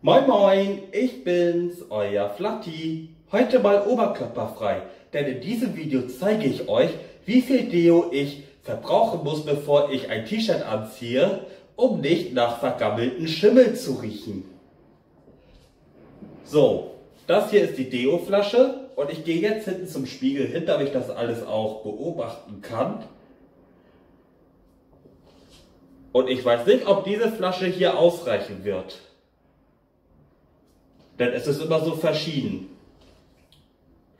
Moin Moin, ich bin's, euer Flatti. Heute mal oberkörperfrei, denn in diesem Video zeige ich euch, wie viel Deo ich verbrauchen muss, bevor ich ein T-Shirt anziehe, um nicht nach vergammelten Schimmel zu riechen. So, das hier ist die Deo-Flasche und ich gehe jetzt hinten zum Spiegel hin, damit ich das alles auch beobachten kann. Und ich weiß nicht, ob diese Flasche hier ausreichen wird. Denn es ist immer so verschieden.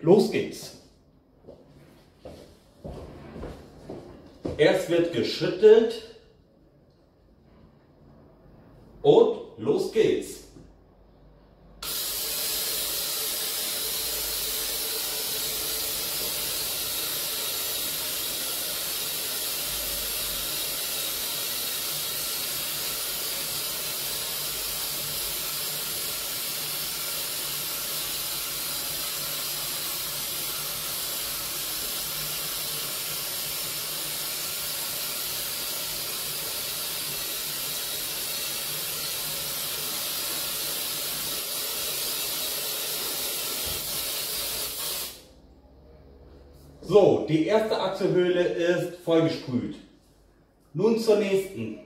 Los geht's. Erst wird geschüttelt und los geht's. So, die erste Achselhöhle ist vollgesprüht. Nun zur nächsten.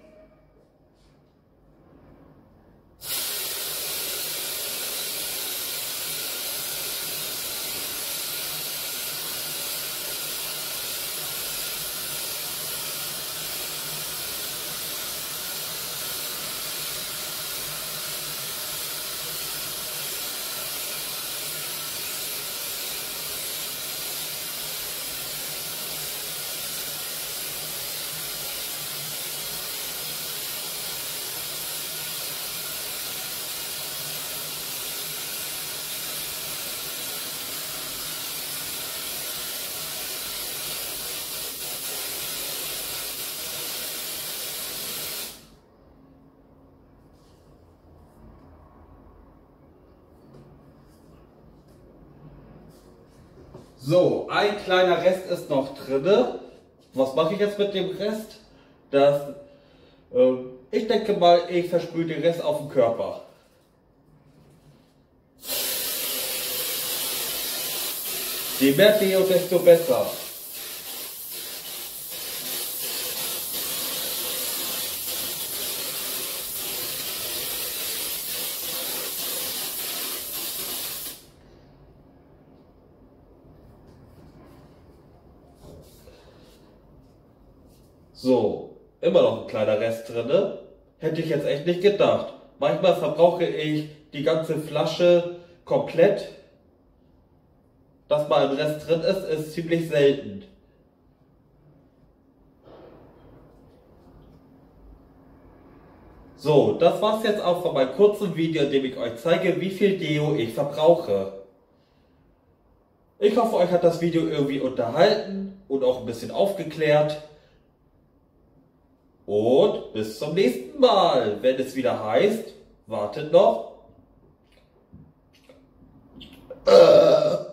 So, ein kleiner Rest ist noch drinne. Was mache ich jetzt mit dem Rest? Das, äh, ich denke mal, ich versprühe den Rest auf den Körper. Je mehr Deo, desto besser. So, immer noch ein kleiner Rest drin. Hätte ich jetzt echt nicht gedacht. Manchmal verbrauche ich die ganze Flasche komplett. Dass mal ein Rest drin ist, ist ziemlich selten. So, das war's jetzt auch von meinem kurzen Video, in dem ich euch zeige, wie viel Deo ich verbrauche. Ich hoffe, euch hat das Video irgendwie unterhalten und auch ein bisschen aufgeklärt. Und bis zum nächsten Mal, wenn es wieder heißt, wartet noch. Äh.